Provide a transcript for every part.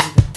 Here we go.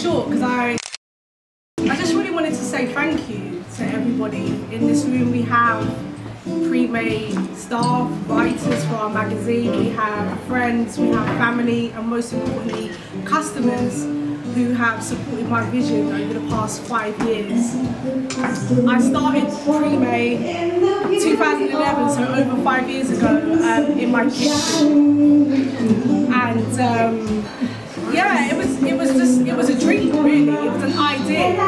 Short because I, I just really wanted to say thank you to everybody. In this room we have Premae staff, writers for our magazine, we have friends, we have family, and most importantly, customers who have supported my vision over the past five years. I started Premae 2011, so over five years ago, um, in my kitchen and um, yeah, it was it was just it was a dream really. It was an idea,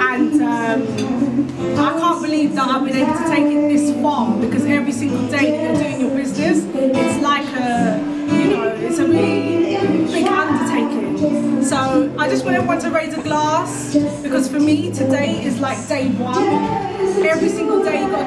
and um, I can't believe that I've been able to take it this far because every single day that you're doing your business, it's like a you know it's a really big undertaking. So I just want everyone to raise a glass because for me today is like day one. Every single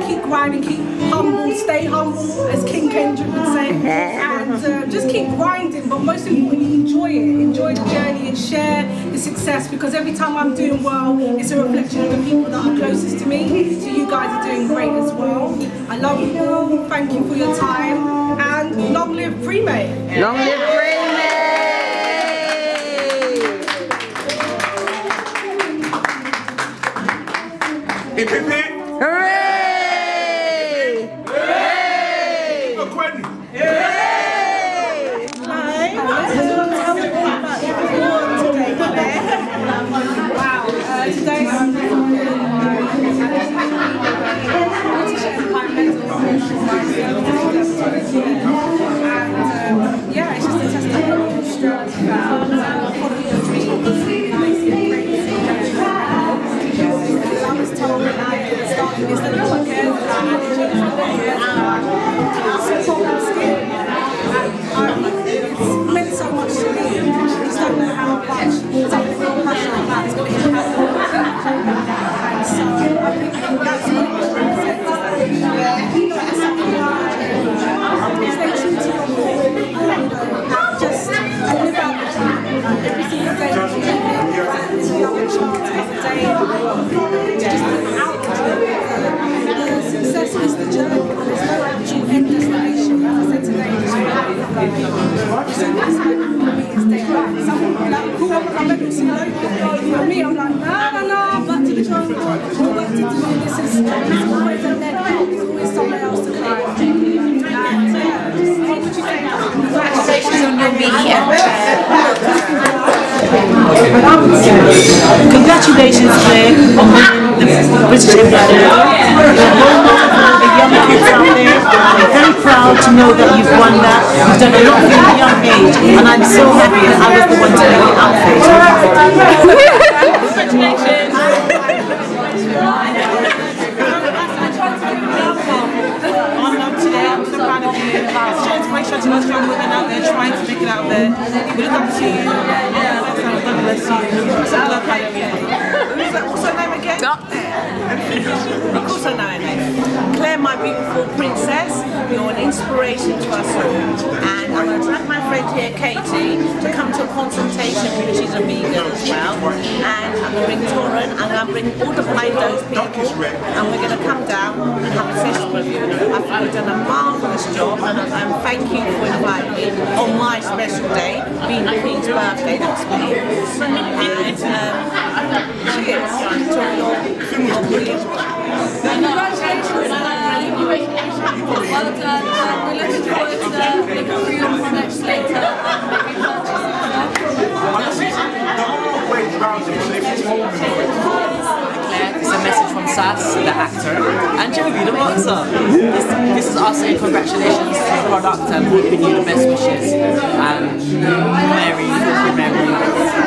keep grinding, keep humble, stay humble, as King Kendrick would say, and uh, just keep grinding. But most importantly, enjoy it, enjoy the journey, and share the success. Because every time I'm doing well, it's a reflection of the people that are closest to me. So you guys are doing great as well. I love you all. Thank you for your time, and long live Premae. Long live I started this that like, cool, to see. For me, I'm like, nah, nah, nah, back to the drawing board. More work to do. This is, always a lead up. There's always somewhere else to climb. And yeah, just what would you say? Congratulations on your media. Congratulations, Clare, on winning the British Empire. Know that you've won that. You've done a lot from a young age, and I'm so happy that I was the one to make it out for you. Up to us young women out there trying to make it out there. We look up to you. Bless you. So proud of you. Who's? What's her name again? Of course I know her name. Clare, my beautiful princess, you're an inspiration to us all. And I'm going to drag my friend here, Katie, to come to a consultation because she's a vegan as well. And I'm going to bring Torin, and I'm going to bring all the blind those people. And we're going to come down and have a session with you. I think you've done a marvellous job, and, and thank you for inviting me on my special day, being the Queen's birthday next week. And um, cheers It's a message from Sass, the actor, and Jovi, the boxer. This, this is us saying congratulations to the product and wishing you the best wishes. And Mary, Mary.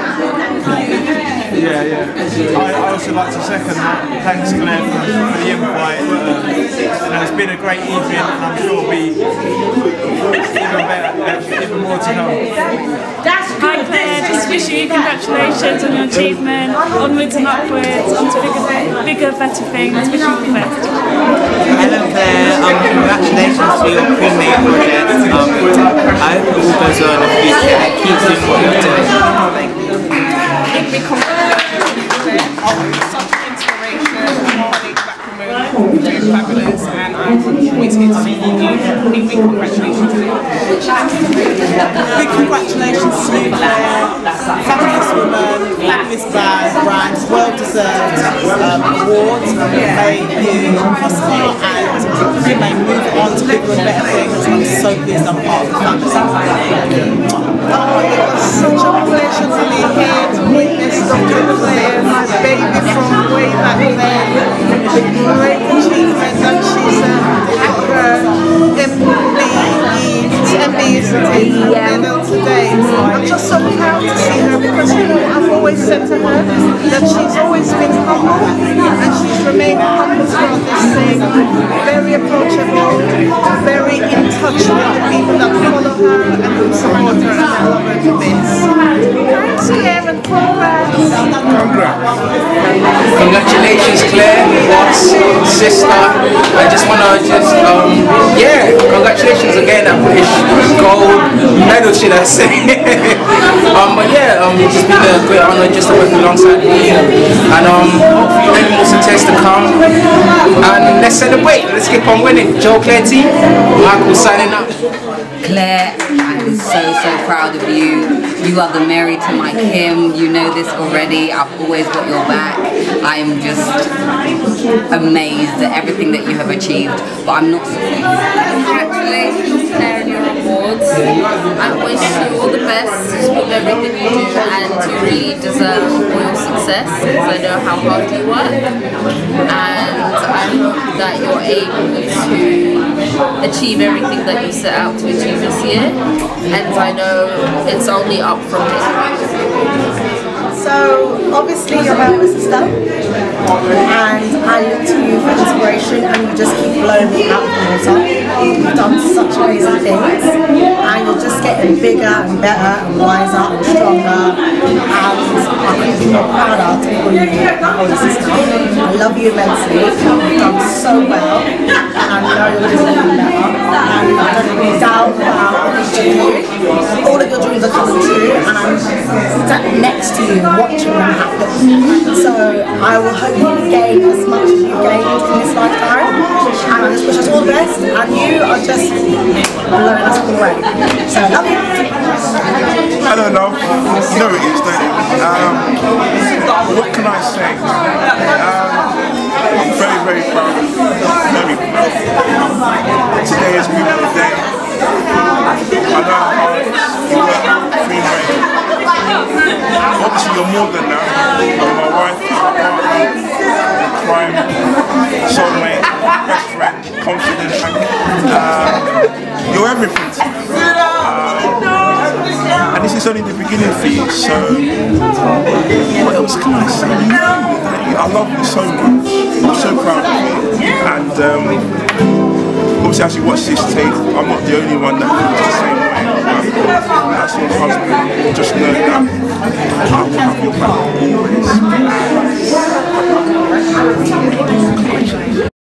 Yeah, yeah. I, I also like to second that. Thanks, Clare, for, for the invite. You know, it's been a great evening, and I'm sure we'll be even better, uh, even more to come. Hi Clare, just wish you congratulations on your achievement, onwards and upwards, onto bigger, bigger better things. Wish you the best. Hello Clare, um, congratulations to your Premae project. Um, I hope it all goes well in the future keep doing what you're doing. Thank you. Clare. Such an inspiration. Back from home. Doing fabulous. And I'm always here to support you. Big, big congratulations to you. Big congratulations to you, Clare. Fabulous woman, fabulous brand, brand well deserved um, award. May you prosper and you may move on to bigger and better things. I'm so pleased I'm part of family. Oh, it was such a pleasure to be here Dr. Clare, my baby from way back then. The great achievement that she's uh, at her MBE, is the medal today. I'm just so proud sister. I just want to just, um, yeah, congratulations again at British Gold medal, should I say. um, but yeah, um, it's been a great honor just to work alongside you. And um, hopefully many more success to come. And let's celebrate. Let's keep on winning. Joe Clare team, Michael signing up. Clare, I'm so, so proud of you. You are the Mary to my Kim. You know this already. I've always got your back. I am just amazed at everything that you have achieved, but I'm not Congratulations, Clare, on your awards. I wish you all the best everything you do, and you really deserve your success because I know how hard you work. And I hope that you're able to achieve everything that you set out to achieve this year. And I know it's only up from here. So obviously you're my sister and I look to you for inspiration and you just keep blowing me out of the water. You've done such amazing things and you're just getting bigger and better and wiser and stronger and I couldn't be more to call you my sister. I love you immensely. You've done so well So I will hopefully gain as much as you've gained in this lifetime. And I just wish us all the best. And you are just blowing us all away. So love you. I don't know. You know it is, don't you? Um, what can I say? Um, I'm very, very proud. Very proud. Today been a day. I know how hard you work free. Obviously, you're more than that. You're my wife, partner, prime, soulmate, best friend, confident. Um, you're everything to uh, and this is only the beginning for you, so what else can I say? I love you so much. I'm so proud of you. And um, obviously, as you watch this tape, I'm not the only one that can that's my husband. Just know that I will have your.